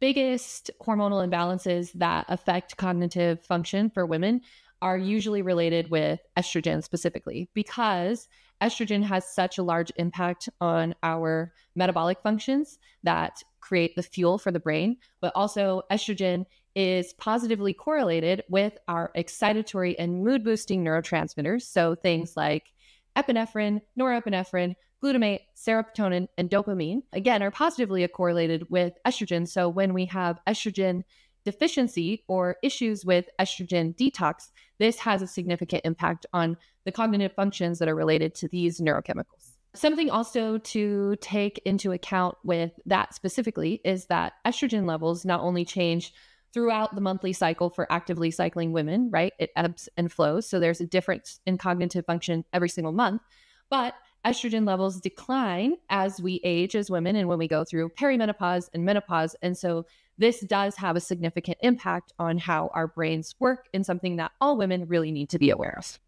biggest hormonal imbalances that affect cognitive function for women are usually related with estrogen specifically because estrogen has such a large impact on our metabolic functions that create the fuel for the brain, but also estrogen is positively correlated with our excitatory and mood boosting neurotransmitters. So things like epinephrine, norepinephrine, glutamate, serotonin, and dopamine, again, are positively correlated with estrogen. So when we have estrogen deficiency or issues with estrogen detox, this has a significant impact on the cognitive functions that are related to these neurochemicals. Something also to take into account with that specifically is that estrogen levels not only change throughout the monthly cycle for actively cycling women, right? It ebbs and flows. So there's a difference in cognitive function every single month. But estrogen levels decline as we age as women and when we go through perimenopause and menopause. And so this does have a significant impact on how our brains work and something that all women really need to be aware of.